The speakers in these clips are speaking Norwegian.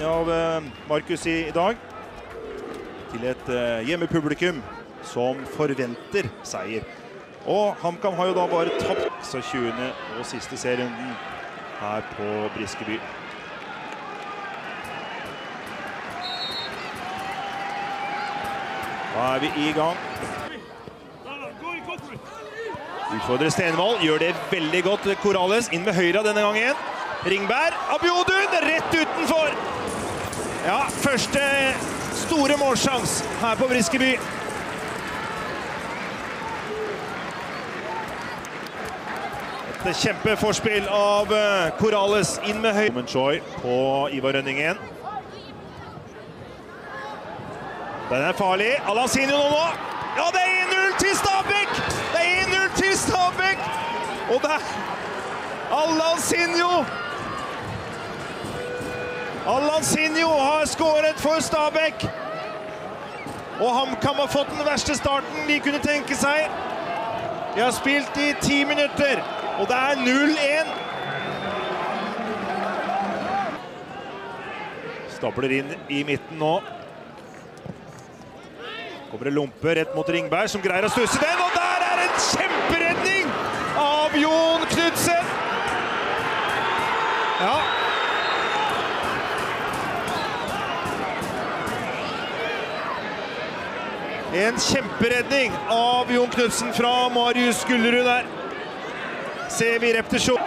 av eh, Markus i, i dag. Til et eh, hjemmepublikum som forventer seier. Og HamKam har jo da bare tapt så 20. og siste serierunden her på Briskeby. Da er vi i gang. Utfordrer Stenvold, gjør det veldig godt. Corales inn med høyre denne gangen. Ringberg, Abiodun rett utenfor. Ja, første store målsjanse her på Briskeby. Et kjempeforspill av eh, Corales inn med høy... Momenchoy på Ivar Rønningen. Den er farlig. Alansinho nå. Ja, det er 1-0 til Stabæk! Det er 1-0 til Stabæk! Og det er Alansinho! Alansinho har skåret for Stabæk. Og HamKam har fått den verste starten de kunne tenke seg. De har spilt i ti minutter, og det er 0-1. Stabler inn i midten nå. Kommer det lompe rett mot Ringberg, som greier å stusse den. Og der er en kjemperedning av Jon Knutsen! Ja. En kjemperedning av Jon Knutsen fra Marius Gullerud der. Ser vi repetisjon.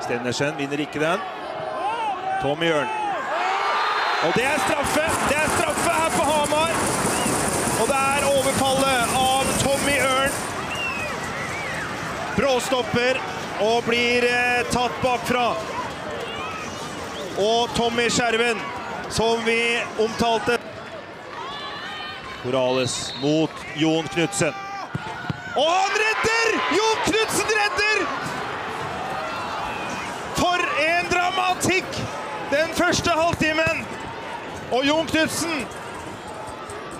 Stenersen vinner ikke den. Tommy Jørn. Og det er straffe! Det er straffe her på Hamar. Og det er overfallet av Tommy Ørn. Bråstopper og blir eh, tatt bakfra. Og Tommy Skjerven, som vi omtalte. Corales mot Jon Knutsen. Og han redder! Jon Knutsen redder! For en dramatikk den første halvtimen! Og Jon Knutsen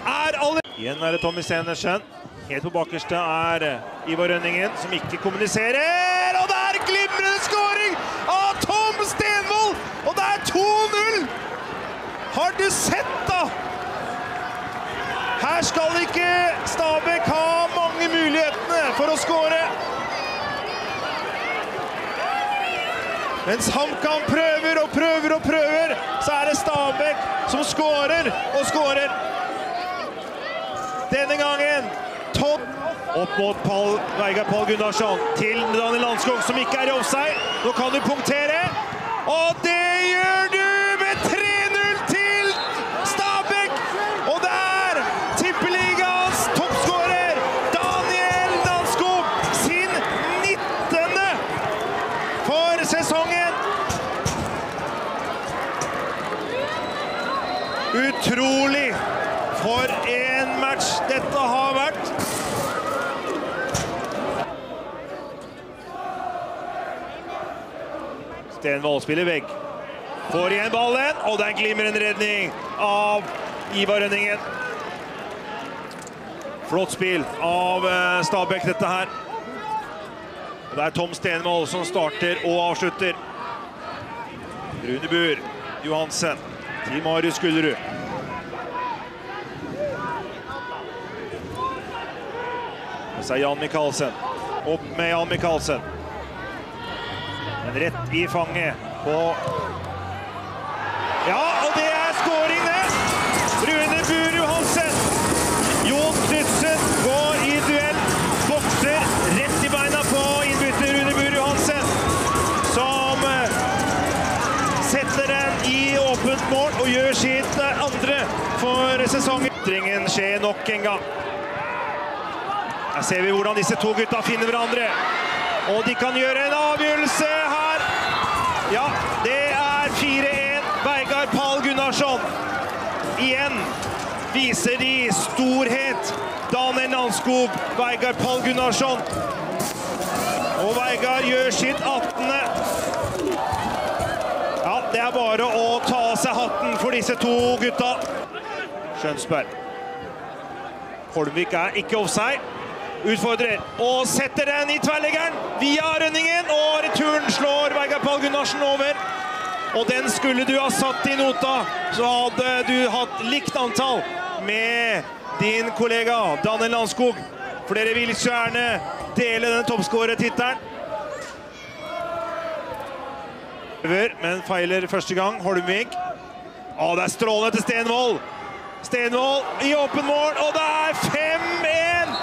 er alle... Igjen er det Tommy Stenersen. Helt på bakerste er Ivar Rønningen, som ikke kommuniserer. Og det er glimrende skåring av Tom Stenvold! Og det er 2-0! Har du sett, da? Her skal ikke Stabæk ha mange mulighetene for å skåre. Mens HamKam prøver og prøver og prøver, så er det Stabæk som skårer og skårer. Denne gangen Todd opp mot Veigar Pål Gunnarsson til Daniel Landskog, som ikke er i offside. Nå kan du punktere, og det Utrolig for en match dette har vært. Stenvold spiller vegg. Får igjen ballen, og det er en glimrende redning av Ivar Rønningen. Flott spill av eh, Stabæk, dette her. Det er Tom Stenvold som starter og avslutter. Runebur Johansen til Marius Gullerud. Så er Jan Michaelsen. Opp med Jan Michaelsen. Men rett i fanget på Ja, gjør sitt eh, andre for sesongen. Ytringen skjer nok en gang. Her ser vi hvordan disse to gutta finner hverandre. Og de kan gjøre en avgjørelse her. Ja, det er 4-1. Veigard Pål Gunnarsson. Igjen viser de storhet. Daniel Nanskog, Veigard Pål Gunnarsson. Og Veigard gjør sitt 18. Det er bare å ta av seg hatten for disse to gutta. Skjønsberg. Holmvik er ikke offside. Utfordrer og setter den i tverrleggeren via Rønningen. Og returen slår Vegard Pall Gunnarsen over. Og den skulle du ha satt i nota, så hadde du hatt likt antall med din kollega Daniel Landskog. For dere vil gjerne dele den toppskårertittelen. Men feiler første gang. Holmvik. Å, det er strålende til Stenvold. Stenvold i åpen mål, og det er 5-1!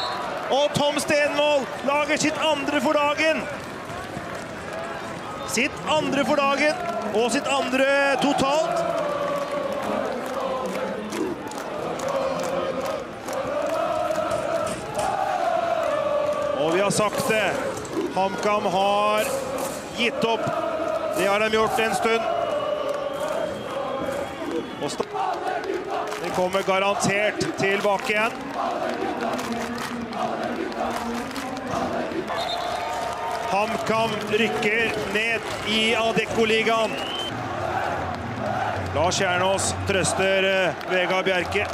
Og Tom Stenvold lager sitt andre for dagen. Sitt andre for dagen, og sitt andre totalt. Og vi har sagt det. HamKam har gitt opp. Det har de gjort en stund. Og det kommer garantert tilbake igjen. HamKam rykker ned i Adeccoligaen. Lars Kjernås trøster Vegard Bjerke.